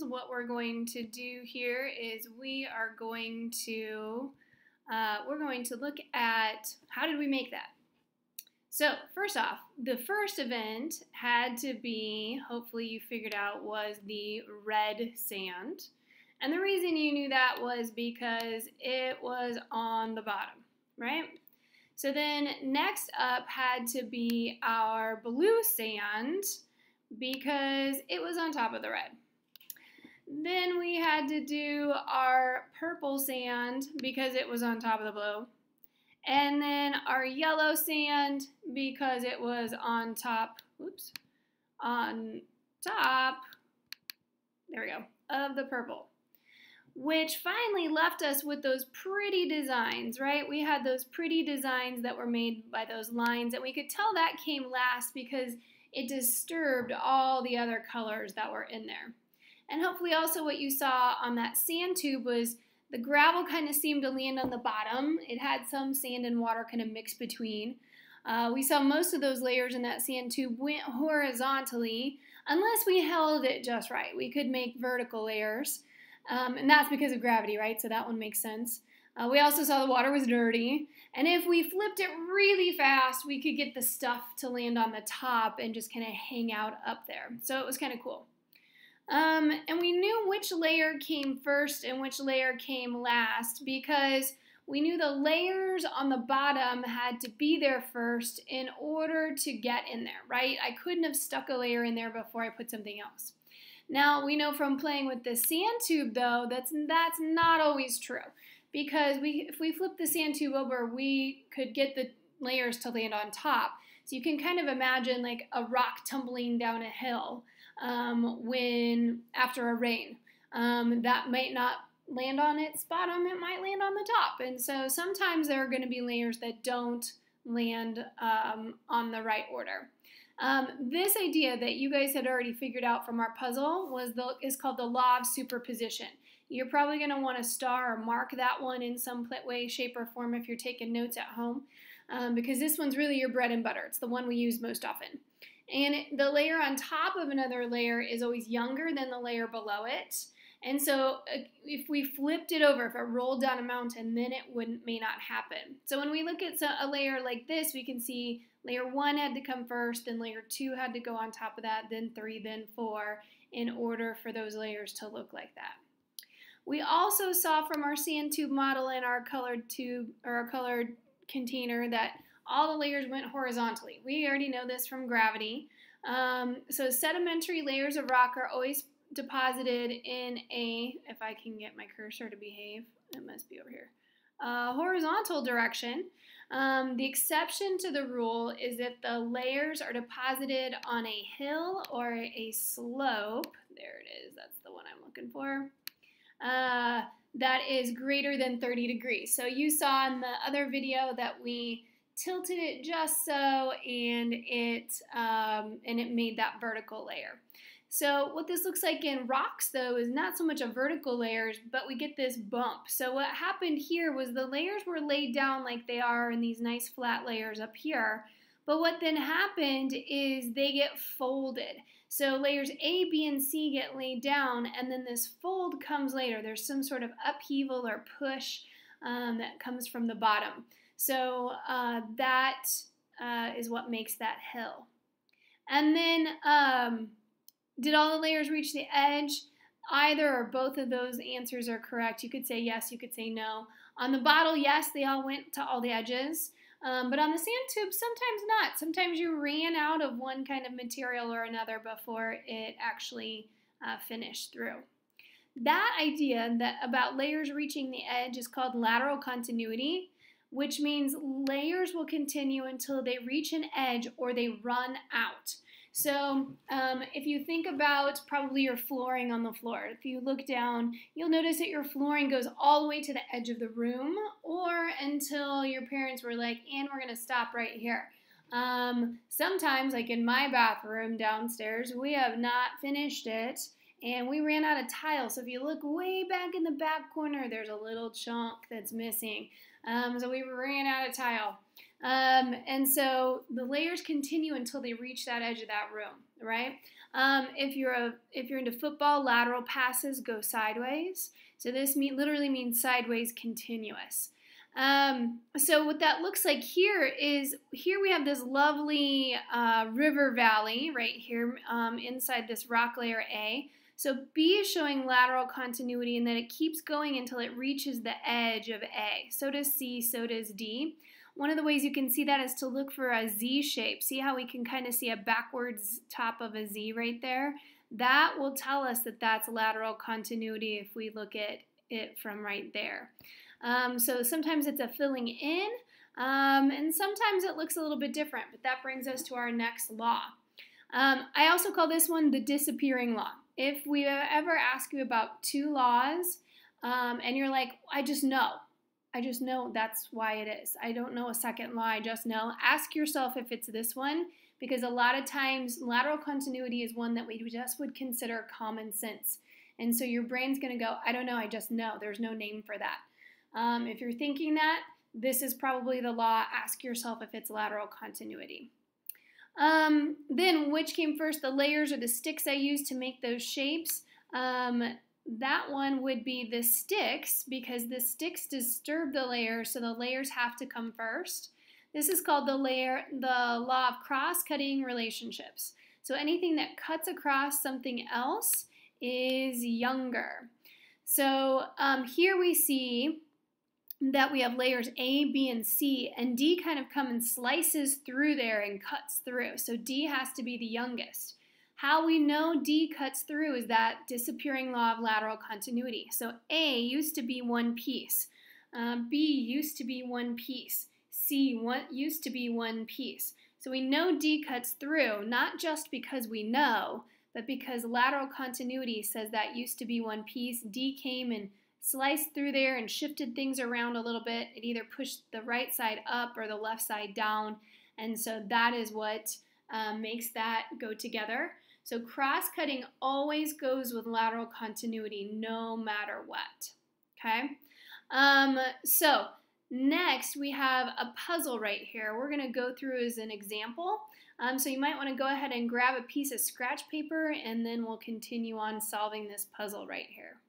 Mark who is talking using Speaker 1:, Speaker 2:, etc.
Speaker 1: what we're going to do here is we are going to uh, we're going to look at how did we make that? So first off the first event had to be hopefully you figured out was the red sand. And the reason you knew that was because it was on the bottom right? So then next up had to be our blue sand because it was on top of the red then we had to do our purple sand because it was on top of the blue. And then our yellow sand because it was on top, oops, on top, there we go, of the purple. Which finally left us with those pretty designs, right? We had those pretty designs that were made by those lines, and we could tell that came last because it disturbed all the other colors that were in there. And hopefully also what you saw on that sand tube was the gravel kind of seemed to land on the bottom. It had some sand and water kind of mixed between. Uh, we saw most of those layers in that sand tube went horizontally unless we held it just right. We could make vertical layers, um, and that's because of gravity, right? So that one makes sense. Uh, we also saw the water was dirty, and if we flipped it really fast, we could get the stuff to land on the top and just kind of hang out up there. So it was kind of cool. Um, and we knew which layer came first and which layer came last because we knew the layers on the bottom had to be there first in order to get in there, right? I couldn't have stuck a layer in there before I put something else. Now, we know from playing with the sand tube, though, that's, that's not always true because we, if we flip the sand tube over, we could get the layers to land on top. So you can kind of imagine like a rock tumbling down a hill um, when after a rain. Um, that might not land on its bottom, it might land on the top. And so sometimes there are going to be layers that don't land um, on the right order. Um, this idea that you guys had already figured out from our puzzle was the, is called the law of superposition. You're probably going to want to star or mark that one in some way, shape, or form if you're taking notes at home, um, because this one's really your bread and butter. It's the one we use most often. And the layer on top of another layer is always younger than the layer below it. And so uh, if we flipped it over, if it rolled down a mountain, then it wouldn't may not happen. So when we look at a layer like this, we can see layer one had to come first, then layer two had to go on top of that, then three, then four, in order for those layers to look like that. We also saw from our sand tube model in our colored tube or our colored container that all the layers went horizontally. We already know this from gravity. Um, so sedimentary layers of rock are always deposited in a, if I can get my cursor to behave, it must be over here, uh, horizontal direction. Um, the exception to the rule is if the layers are deposited on a hill or a slope, there it is, that's the one I'm looking for, uh, that is greater than 30 degrees. So you saw in the other video that we tilted it just so and it um, and it made that vertical layer. So what this looks like in rocks though is not so much a vertical layer, but we get this bump. So what happened here was the layers were laid down like they are in these nice flat layers up here. But what then happened is they get folded. So layers A, B, and C get laid down, and then this fold comes later. There's some sort of upheaval or push um, that comes from the bottom. So uh, that uh, is what makes that hill. And then, um, did all the layers reach the edge? Either or both of those answers are correct. You could say yes, you could say no. On the bottle, yes, they all went to all the edges. Um, but on the sand tube, sometimes not. Sometimes you ran out of one kind of material or another before it actually uh, finished through. That idea that about layers reaching the edge is called lateral continuity which means layers will continue until they reach an edge or they run out. So um, if you think about probably your flooring on the floor, if you look down, you'll notice that your flooring goes all the way to the edge of the room or until your parents were like, and we're going to stop right here. Um, sometimes, like in my bathroom downstairs, we have not finished it and we ran out of tile. So if you look way back in the back corner, there's a little chunk that's missing. Um, so we ran out of tile. Um, and so the layers continue until they reach that edge of that room right? Um, if you're a if you're into football, lateral passes go sideways. So this mean, literally means sideways continuous. Um, so what that looks like here is here we have this lovely uh, river valley right here um, inside this rock layer A. So B is showing lateral continuity and that it keeps going until it reaches the edge of A. So does C, so does D. One of the ways you can see that is to look for a Z shape. See how we can kind of see a backwards top of a Z right there? That will tell us that that's lateral continuity if we look at it from right there. Um, so sometimes it's a filling in, um, and sometimes it looks a little bit different, but that brings us to our next law. Um, I also call this one the disappearing law. If we ever ask you about two laws, um, and you're like, I just know, I just know that's why it is. I don't know a second law, I just know. Ask yourself if it's this one, because a lot of times lateral continuity is one that we just would consider common sense. And so your brain's going to go, I don't know, I just know. There's no name for that. Um, if you're thinking that, this is probably the law. Ask yourself if it's lateral continuity. Um, then, which came first, the layers or the sticks I used to make those shapes? Um, that one would be the sticks because the sticks disturb the layers, so the layers have to come first. This is called the layer, the law of cross-cutting relationships. So anything that cuts across something else is younger. So um, here we see that we have layers A, B, and C, and D kind of come and slices through there and cuts through. So D has to be the youngest. How we know D cuts through is that disappearing law of lateral continuity. So A used to be one piece. Um, B used to be one piece. C one, used to be one piece. So we know D cuts through, not just because we know, but because lateral continuity says that used to be one piece. D came and sliced through there and shifted things around a little bit. It either pushed the right side up or the left side down. And so that is what um, makes that go together. So cross-cutting always goes with lateral continuity no matter what. Okay? Um, so next we have a puzzle right here. We're going to go through as an example. Um, so you might want to go ahead and grab a piece of scratch paper and then we'll continue on solving this puzzle right here.